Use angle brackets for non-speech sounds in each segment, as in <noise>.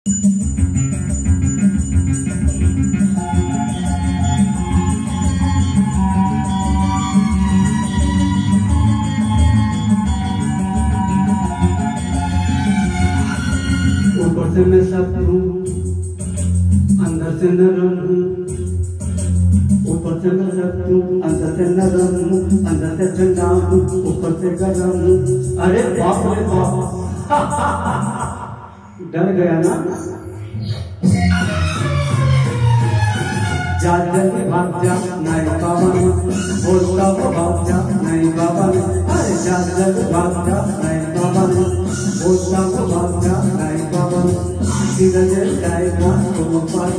ऊपर से मैं सब हूँ, अंदर से नरम हूँ। ऊपर से मैं सब हूँ, अंदर से नरम हूँ, अंदर से ठंडा हूँ, ऊपर से गरम हूँ। अरे बाप रे बाप। <laughs> डर गया ना? जा जल्दी भाग जा नहीं बाबा बोलता वो भाग जा नहीं बाबा अरे जा जल्दी भाग जा नहीं बाबा बोलता वो भाग जा नहीं बाबा सीधा जाएगा कोई पार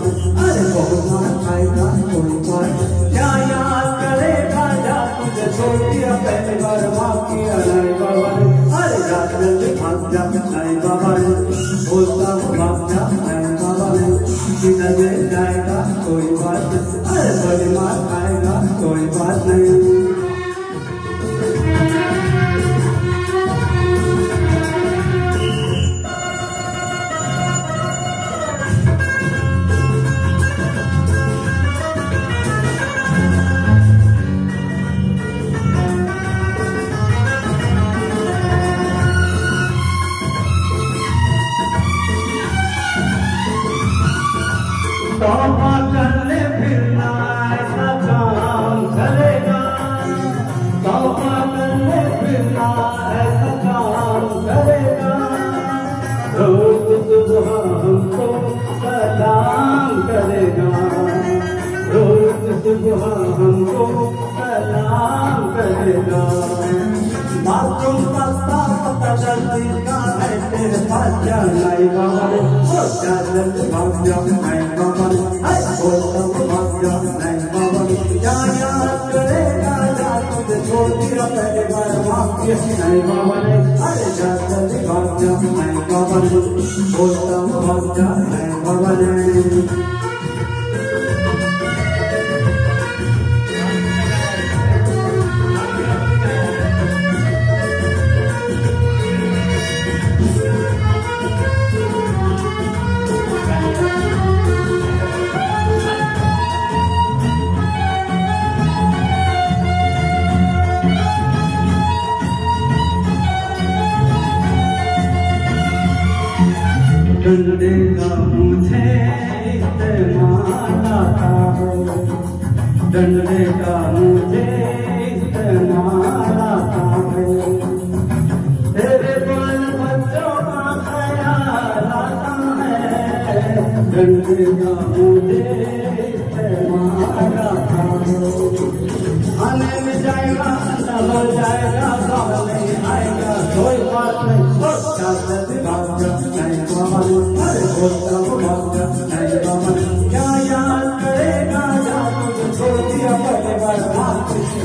अरे बहुत मार खाएगा कोई पार क्या याद करेगा जा तुझे छोड़ दिया, पहली बार माफ़ बात अरे बड़ी मार खाएगा कोई बात नहीं तौबा करने फिरना ऐसा काम करेगा तौबा काम करेगा रोज सुबह हमको सलाम करेगा रोज सुबह हमको सलाम करेगा क्या नहीं बाबा रे ओ क्या जल्दी भाग जा नहीं बाबा रे हाय बोलता हूँ भाग जा नहीं बाबा रे क्या याद करेगा जा तुझे छोड़ दिया बार माफ़ किया नहीं बाबा रे अरे जा जल्दी भाग जा नहीं बाबा रे बोलता हूँ भाग जा नहीं बाबा रे डंडे का मुझे इस्तेमाल आता हो डंडे का मुझे इस्तेमाल आता हो तेरे बाल बच्चों का ख्याल आता है। डंडे का मुझे इस्तेमाल आता हो आने में जाएगा हो जाएगा आएगा।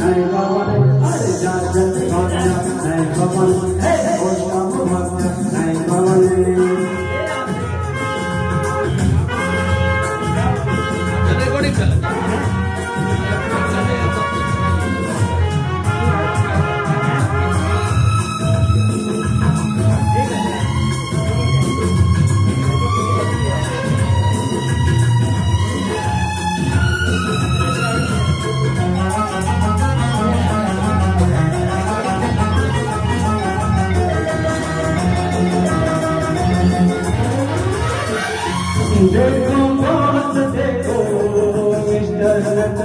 Hey, I did not just be on the Hey, Baba, hey,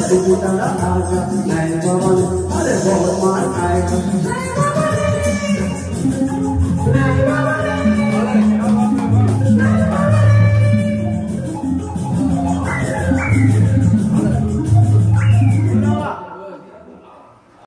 अरे तुझी तरह आजा नहीं बाबा